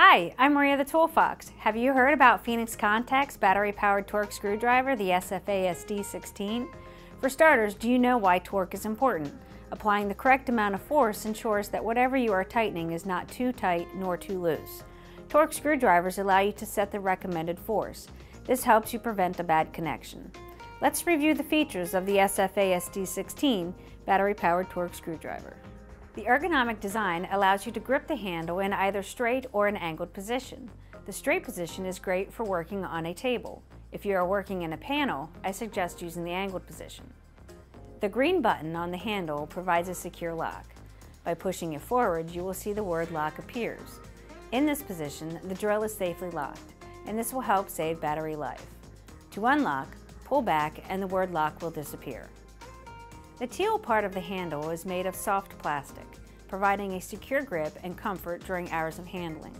Hi, I'm Maria the Tool Fox. Have you heard about Phoenix Contact's battery-powered torque screwdriver, the SF-ASD 16? For starters, do you know why torque is important? Applying the correct amount of force ensures that whatever you are tightening is not too tight nor too loose. Torque screwdrivers allow you to set the recommended force. This helps you prevent a bad connection. Let's review the features of the SF-ASD 16 battery-powered torque screwdriver. The ergonomic design allows you to grip the handle in either straight or an angled position. The straight position is great for working on a table. If you are working in a panel, I suggest using the angled position. The green button on the handle provides a secure lock. By pushing it forward, you will see the word lock appears. In this position, the drill is safely locked, and this will help save battery life. To unlock, pull back and the word lock will disappear. The teal part of the handle is made of soft plastic, providing a secure grip and comfort during hours of handling.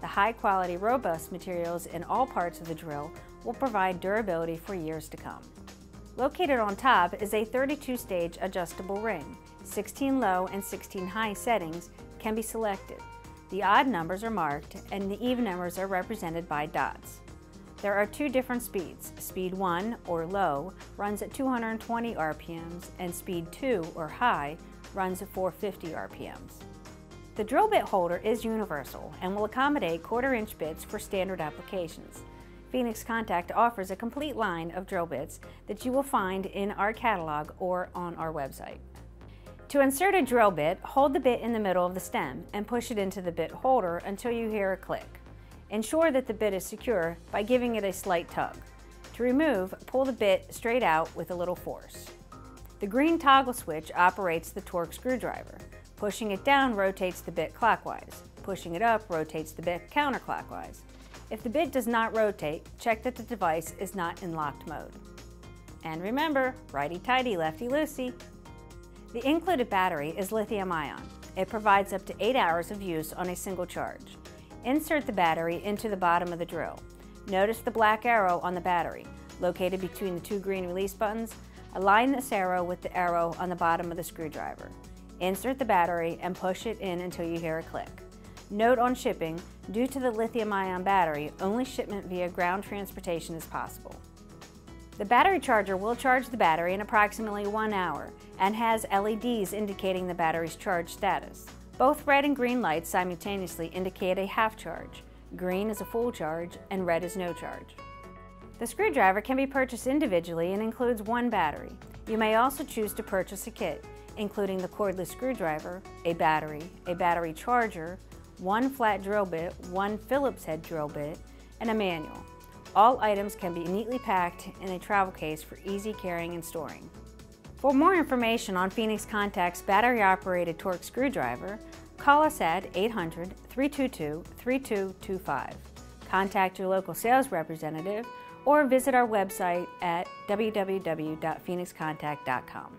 The high-quality, robust materials in all parts of the drill will provide durability for years to come. Located on top is a 32-stage adjustable ring. 16 low and 16 high settings can be selected. The odd numbers are marked and the even numbers are represented by dots. There are two different speeds. Speed 1, or low, runs at 220 RPMs, and Speed 2, or high, runs at 450 RPMs. The drill bit holder is universal and will accommodate quarter-inch bits for standard applications. Phoenix Contact offers a complete line of drill bits that you will find in our catalog or on our website. To insert a drill bit, hold the bit in the middle of the stem and push it into the bit holder until you hear a click. Ensure that the bit is secure by giving it a slight tug. To remove, pull the bit straight out with a little force. The green toggle switch operates the torque screwdriver. Pushing it down rotates the bit clockwise. Pushing it up rotates the bit counterclockwise. If the bit does not rotate, check that the device is not in locked mode. And remember, righty-tighty, lefty-loosey. The included battery is lithium ion. It provides up to 8 hours of use on a single charge. Insert the battery into the bottom of the drill. Notice the black arrow on the battery, located between the two green release buttons. Align this arrow with the arrow on the bottom of the screwdriver. Insert the battery and push it in until you hear a click. Note on shipping, due to the lithium-ion battery, only shipment via ground transportation is possible. The battery charger will charge the battery in approximately one hour and has LEDs indicating the battery's charge status. Both red and green lights simultaneously indicate a half charge. Green is a full charge and red is no charge. The screwdriver can be purchased individually and includes one battery. You may also choose to purchase a kit, including the cordless screwdriver, a battery, a battery charger, one flat drill bit, one Phillips head drill bit, and a manual. All items can be neatly packed in a travel case for easy carrying and storing. For more information on Phoenix Contact's battery-operated torque screwdriver, call us at 800-322-3225. Contact your local sales representative or visit our website at www.phoenixcontact.com.